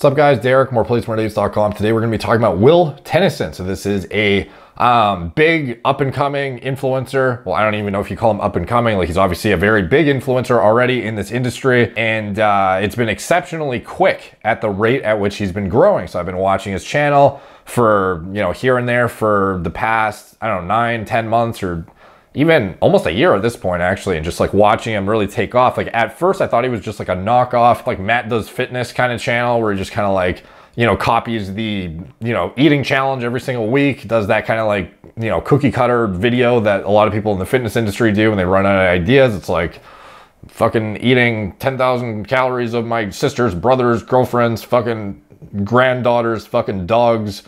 What's up guys, Derek, more moreplatesmoredates.com. Today we're gonna be talking about Will Tennyson. So this is a um, big up and coming influencer. Well, I don't even know if you call him up and coming. Like he's obviously a very big influencer already in this industry. And uh, it's been exceptionally quick at the rate at which he's been growing. So I've been watching his channel for, you know, here and there for the past, I don't know, nine, ten months or even almost a year at this point actually and just like watching him really take off. Like at first i thought he was just like a knockoff like matt does fitness kind of channel where he just kind of like you know copies the you know eating challenge every single week does that kind of like you know cookie cutter video that a lot of people in the fitness industry do when they run out of ideas. It's like fucking eating 10,000 calories of my sister's brother's girlfriend's fucking granddaughter's fucking dog's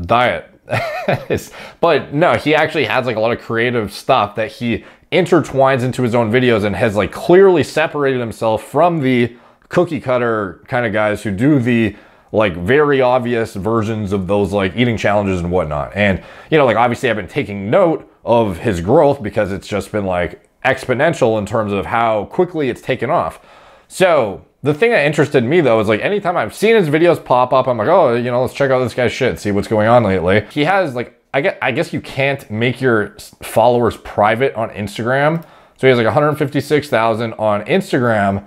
diet but no, he actually has like a lot of creative stuff that he intertwines into his own videos and has like clearly separated himself from the cookie cutter kind of guys who do the like very obvious versions of those like eating challenges and whatnot. And you know, like obviously I've been taking note of his growth because it's just been like exponential in terms of how quickly it's taken off. So the thing that interested me though is like anytime I've seen his videos pop up, I'm like, oh, you know, let's check out this guy's shit, see what's going on lately. He has like, I guess, I guess you can't make your followers private on Instagram. So he has like 156,000 on Instagram,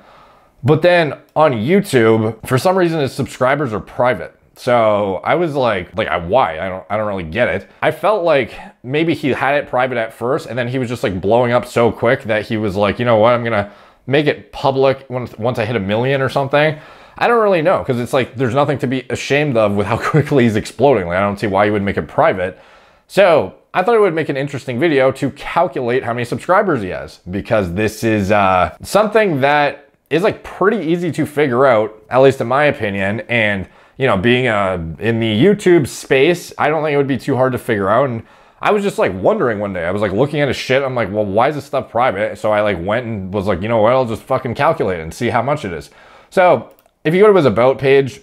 but then on YouTube, for some reason his subscribers are private. So I was like, like why? I don't, I don't really get it. I felt like maybe he had it private at first, and then he was just like blowing up so quick that he was like, you know what, I'm gonna make it public once, once I hit a million or something. I don't really know because it's like there's nothing to be ashamed of with how quickly he's exploding. Like I don't see why you would make it private. So I thought it would make an interesting video to calculate how many subscribers he has because this is uh, something that is like pretty easy to figure out, at least in my opinion. And you know, being uh, in the YouTube space, I don't think it would be too hard to figure out. And I was just like wondering one day. I was like looking at his shit. I'm like, well, why is this stuff private? So I like went and was like, you know what? I'll just fucking calculate and see how much it is. So if you go to his about page,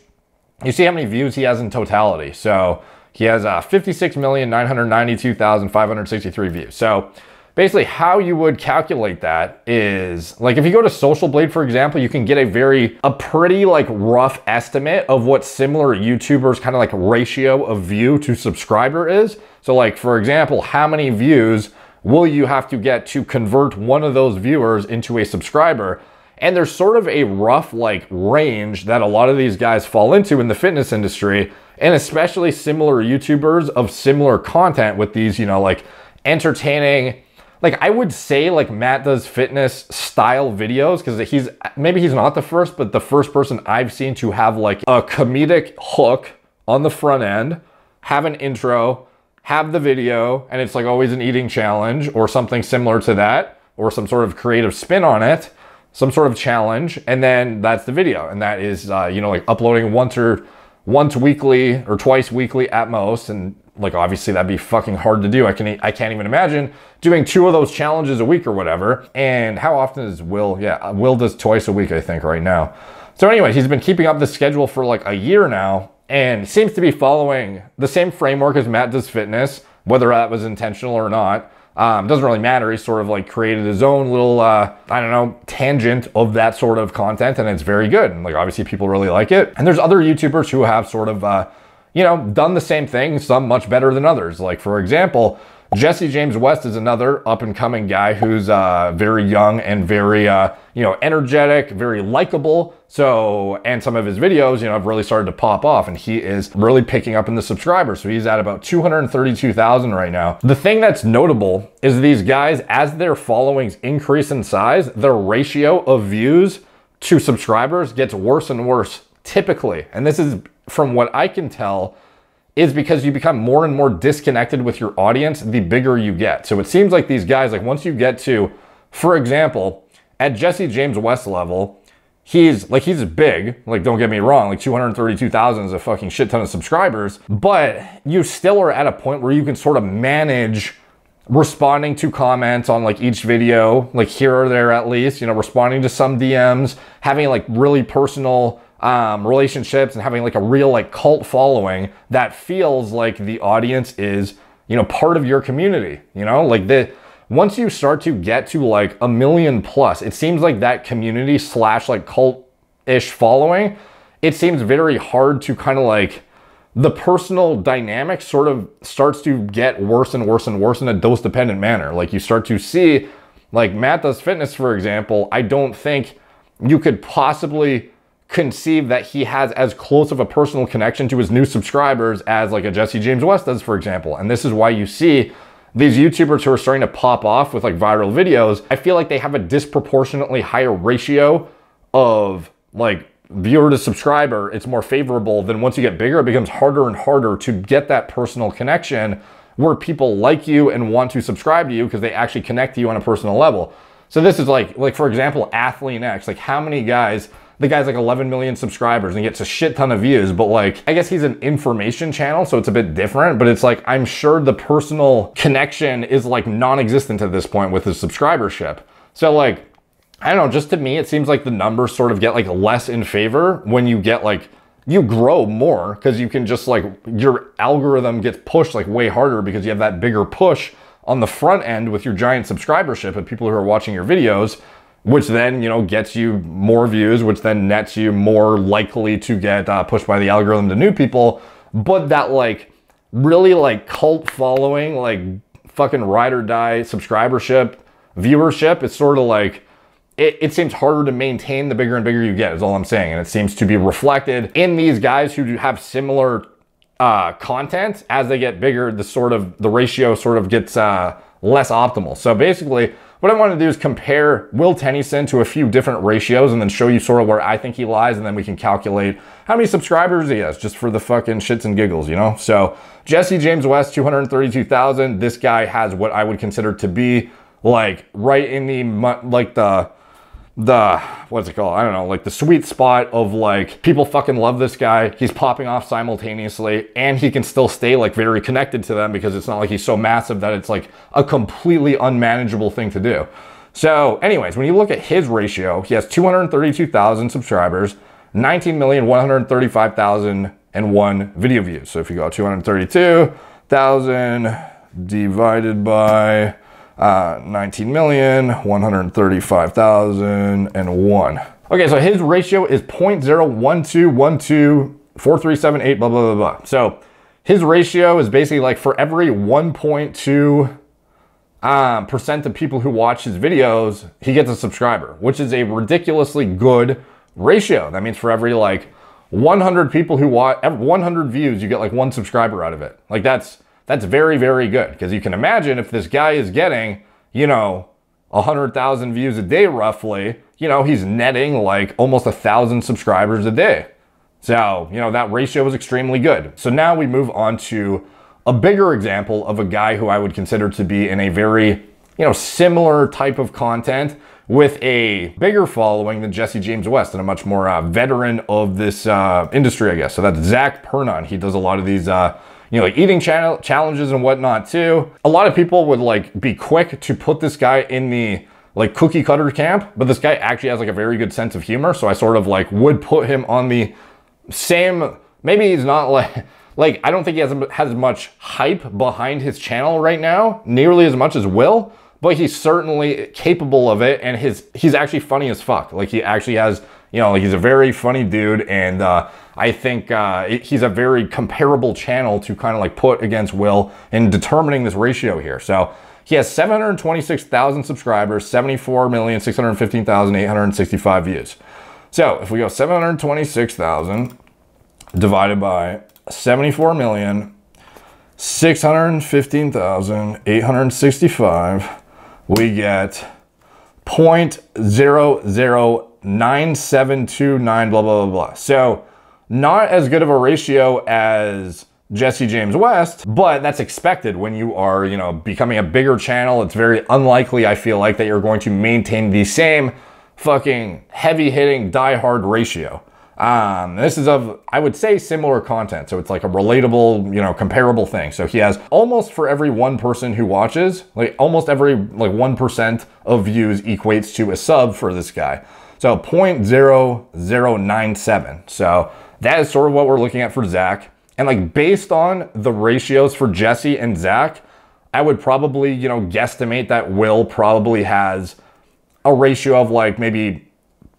you see how many views he has in totality. So he has uh, 56,992,563 views. So basically how you would calculate that is like if you go to social blade for example you can get a very a pretty like rough estimate of what similar youtubers kind of like ratio of view to subscriber is. So like for example how many views will you have to get to convert one of those viewers into a subscriber? And there's sort of a rough like range that a lot of these guys fall into in the fitness industry and especially similar youtubers of similar content with these you know like entertaining like I would say like Matt does fitness style videos because he's maybe he's not the first, but the first person I've seen to have like a comedic hook on the front end, have an intro, have the video, and it's like always an eating challenge or something similar to that, or some sort of creative spin on it, some sort of challenge, and then that's the video, and that is uh, you know like uploading once or once weekly or twice weekly at most, and like obviously that'd be fucking hard to do. I can I can't even imagine doing two of those challenges a week or whatever. And how often is Will? Yeah, Will does twice a week I think right now. So anyway, he's been keeping up the schedule for like a year now and seems to be following the same framework as Matt does fitness, whether that was intentional or not. Um, doesn't really matter. He sort of like created his own little, uh, I don't know, tangent of that sort of content, and it's very good. And like obviously people really like it. And there's other YouTubers who have sort of uh, you know, done the same thing, some much better than others. Like, for example, Jesse James West is another up and coming guy who's uh, very young and very, uh, you know, energetic, very likable. So, and some of his videos, you know, have really started to pop off and he is really picking up in the subscribers. So he's at about 232,000 right now. The thing that's notable is these guys, as their followings increase in size, the ratio of views to subscribers gets worse and worse typically. And this is from what I can tell, is because you become more and more disconnected with your audience the bigger you get. So it seems like these guys, like once you get to, for example, at Jesse James West level, he's like he's big like don't get me wrong like 232,000 is a fucking shit ton of subscribers but you still are at a point where you can sort of manage responding to comments on like each video like here or there at least you know responding to some DMs having like really personal um, relationships and having like a real like cult following that feels like the audience is you know part of your community you know like the once you start to get to like a million plus it seems like that community slash like cult ish following it seems very hard to kind of like the personal dynamic sort of starts to get worse and worse and worse in a dose dependent manner. Like you start to see, like Matt does fitness, for example, I don't think you could possibly conceive that he has as close of a personal connection to his new subscribers as like a Jesse James West does, for example. And this is why you see these YouTubers who are starting to pop off with like viral videos. I feel like they have a disproportionately higher ratio of like viewer to subscriber. It's more favorable than once you get bigger, it becomes harder and harder to get that personal connection where people like you and want to subscribe to you because they actually connect to you on a personal level. So this is like, like for example, Athlean X. Like how many guys the guy's like 11 million subscribers and gets a shit ton of views, but like, I guess he's an information channel, so it's a bit different, but it's like, I'm sure the personal connection is like non-existent at this point with his subscribership. So like, I don't know, just to me, it seems like the numbers sort of get like less in favor when you get like, you grow more because you can just like, your algorithm gets pushed like way harder because you have that bigger push on the front end with your giant subscribership and people who are watching your videos which then you know gets you more views which then nets you more likely to get uh, pushed by the algorithm to new people. But that like really like cult following like fucking ride or die subscribership viewership it's sort of like it, it seems harder to maintain the bigger and bigger you get is all i'm saying. And it seems to be reflected in these guys who have similar uh, content. As they get bigger the sort of the ratio sort of gets uh, less optimal. So basically what I want to do is compare Will Tennyson to a few different ratios and then show you sort of where I think he lies and then we can calculate how many subscribers he has just for the fucking shits and giggles, you know? So Jesse James West, 232,000. This guy has what I would consider to be like right in the, like the, the what's it called? I don't know, like the sweet spot of like people fucking love this guy. He's popping off simultaneously and he can still stay like very connected to them because it's not like he's so massive that it's like a completely unmanageable thing to do. So, anyways, when you look at his ratio, he has 232,000 subscribers, 19,135,001 video views. So if you go 232,000 divided by uh, 19 million, 135,001. Okay, so his ratio is 0.012124378, blah, blah, blah, blah. So his ratio is basically like for every 1.2 um, percent of people who watch his videos, he gets a subscriber, which is a ridiculously good ratio. That means for every like 100 people who watch, 100 views, you get like one subscriber out of it. Like that's that's very, very good because you can imagine if this guy is getting, you know, 100,000 views a day roughly, you know, he's netting like almost a thousand subscribers a day. So, you know, that ratio is extremely good. So now we move on to a bigger example of a guy who I would consider to be in a very, you know, similar type of content with a bigger following than Jesse James West and a much more uh, veteran of this uh, industry, I guess. So that's Zac Perna. He does a lot of these uh, you know, like eating channel challenges and whatnot too. A lot of people would like be quick to put this guy in the like cookie cutter camp, but this guy actually has like a very good sense of humor. So I sort of like would put him on the same, maybe he's not like, like I don't think he has, has much hype behind his channel right now, nearly as much as Will, but he's certainly capable of it. And his, he's actually funny as fuck. Like he actually has, you know, he's a very funny dude. And, uh, I think uh, he's a very comparable channel to kind of like put against Will in determining this ratio here. So he has 726,000 subscribers, 74,615,865 views. So if we go 726,000 divided by 74 million, 615,865, we get 0.009729, blah, blah, blah, blah. So not as good of a ratio as Jesse James West, but that's expected when you are, you know, becoming a bigger channel. It's very unlikely, I feel like, that you're going to maintain the same fucking heavy hitting die-hard ratio. Um, this is of, I would say, similar content. So it's like a relatable, you know, comparable thing. So he has almost for every one person who watches, like almost every, like 1% of views equates to a sub for this guy. So 0.0097. So that is sort of what we're looking at for Zac. And like based on the ratios for Jesse and Zac, I would probably, you know, guesstimate that Will probably has a ratio of like maybe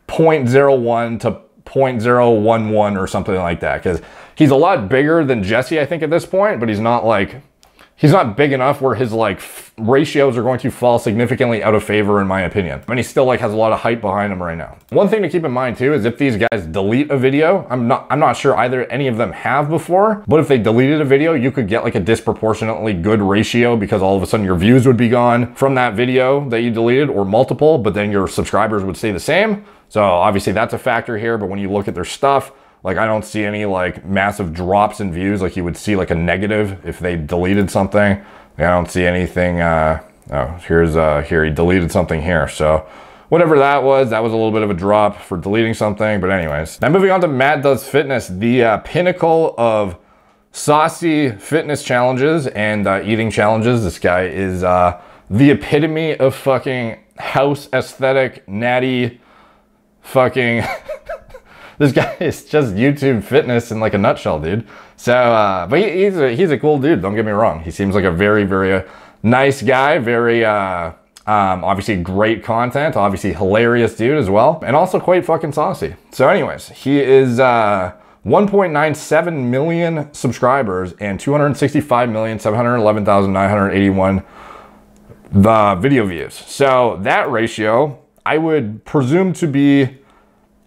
0.01 to 0.011 or something like that. Because he's a lot bigger than Jesse, I think, at this point, but he's not like he's not big enough where his like ratios are going to fall significantly out of favor in my opinion. And he still like has a lot of hype behind him right now. One thing to keep in mind too is if these guys delete a video, I'm not I'm not sure either any of them have before, but if they deleted a video, you could get like a disproportionately good ratio because all of a sudden your views would be gone from that video that you deleted or multiple, but then your subscribers would stay the same. So obviously that's a factor here, but when you look at their stuff, like I don't see any like massive drops in views like you would see like a negative if they deleted something. I don't see anything, uh, oh, here's, uh, here, he deleted something here. So whatever that was, that was a little bit of a drop for deleting something. But anyways, now moving on to Matt Does Fitness, the uh, pinnacle of saucy fitness challenges and uh, eating challenges. This guy is uh, the epitome of fucking house aesthetic, natty, fucking this guy is just YouTube fitness in like a nutshell, dude. So, uh, but he, he's a, he's a cool dude. Don't get me wrong. He seems like a very, very uh, nice guy. Very, uh, um, obviously great content. Obviously hilarious dude as well. And also quite fucking saucy. So anyways, he is, uh, 1.97 million subscribers and 265,711,981 the video views. So that ratio, I would presume to be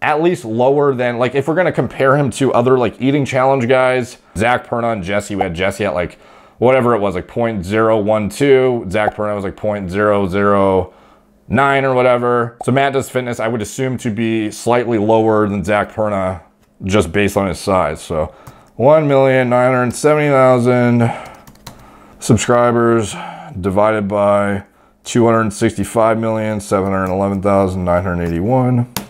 at least lower than like if we're gonna compare him to other like eating challenge guys, Zac Perna and Jesse. We had Jesse at like whatever it was, like 0.012. Zac Perna was like 0.009 or whatever. So Matt does fitness, I would assume to be slightly lower than Zac Perna just based on his size. So 1,970,000 subscribers divided by 265,711,981.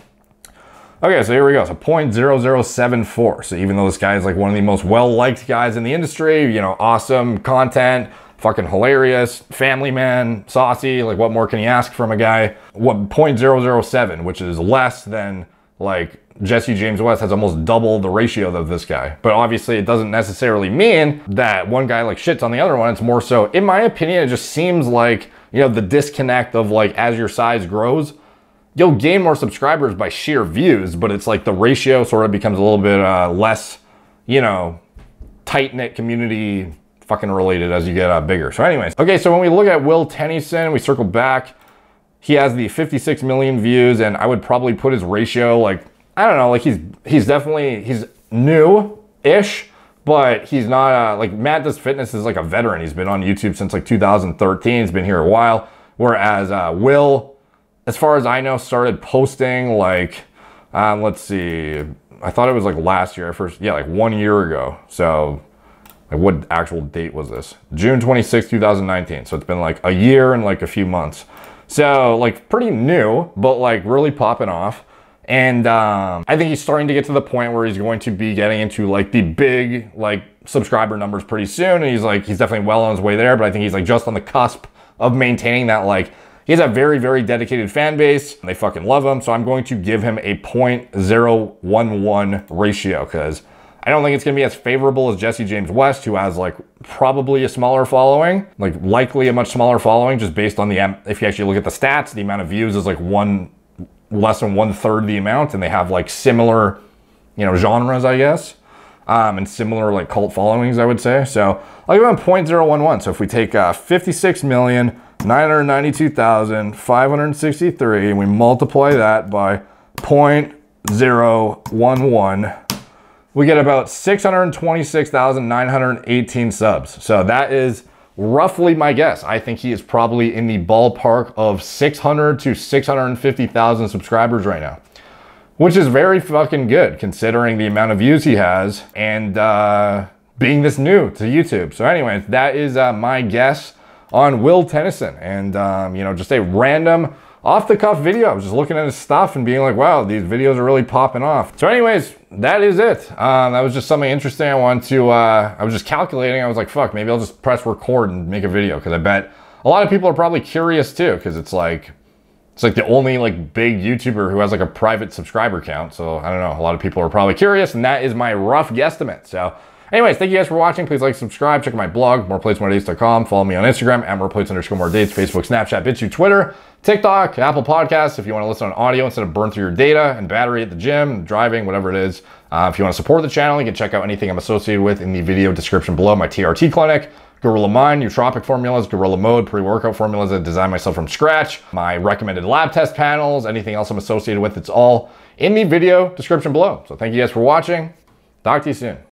Okay, so here we go. So 0.0074. So even though this guy is like one of the most well-liked guys in the industry, you know, awesome content, fucking hilarious, family man, saucy, like what more can you ask from a guy? What 0.007, which is less than like Jesse James West has almost double the ratio of this guy. But obviously it doesn't necessarily mean that one guy like shits on the other one. It's more so, in my opinion, it just seems like, you know, the disconnect of like as your size grows, you'll gain more subscribers by sheer views, but it's like the ratio sort of becomes a little bit uh, less, you know, tight knit community fucking related as you get uh, bigger. So, anyways, okay, so when we look at Will Tennyson, we circle back. He has the 56 million views, and I would probably put his ratio like I don't know, like he's he's definitely he's new-ish, but he's not uh, like Matt Does Fitness is like a veteran. He's been on YouTube since like 2013. He's been here a while. Whereas uh, Will as far as I know, started posting like, um, let's see, I thought it was like last year, I first, yeah, like one year ago. So like what actual date was this? June 26, 2019. So it's been like a year and like a few months. So like pretty new, but like really popping off. And um, I think he's starting to get to the point where he's going to be getting into like the big like subscriber numbers pretty soon. And he's like, he's definitely well on his way there, but I think he's like just on the cusp of maintaining that like he has a very, very dedicated fan base. And they fucking love him. So I'm going to give him a 0.011 ratio because I don't think it's going to be as favorable as Jesse James West, who has like probably a smaller following, like likely a much smaller following, just based on the, if you actually look at the stats, the amount of views is like one, less than one third the amount. And they have like similar, you know, genres, I guess. Um, and similar like cult followings, I would say. So I'll give him 0.011. So if we take uh, 56 million 992,563, and we multiply that by 0.011, we get about 626,918 subs. So that is roughly my guess. I think he is probably in the ballpark of 600 to 650,000 subscribers right now, which is very fucking good considering the amount of views he has and uh, being this new to YouTube. So anyways, that is uh, my guess on Will Tennyson. And, um, you know, just a random off the cuff video. I was just looking at his stuff and being like, wow, these videos are really popping off. So anyways, that is it. Um, that was just something interesting I wanted to, uh, I was just calculating. I was like, fuck, maybe I'll just press record and make a video. Cause I bet a lot of people are probably curious too. Cause it's like, it's like the only like big YouTuber who has like a private subscriber count. So I don't know, a lot of people are probably curious and that is my rough guesstimate. So Anyways, thank you guys for watching. Please like, subscribe, check out my blog, moreplates.com. Follow me on Instagram at moreplates underscore more dates, Facebook, Snapchat, BitChute, Twitter, TikTok, Apple Podcasts. If you want to listen on audio instead of burn through your data and battery at the gym, driving, whatever it is. Uh, if you want to support the channel, you can check out anything I'm associated with in the video description below. My TRT clinic, Gorilla Mind, nootropic formulas, Gorilla Mode, pre-workout formulas I designed myself from scratch, my recommended lab test panels, anything else I'm associated with, it's all in the video description below. So thank you guys for watching. Talk to you soon.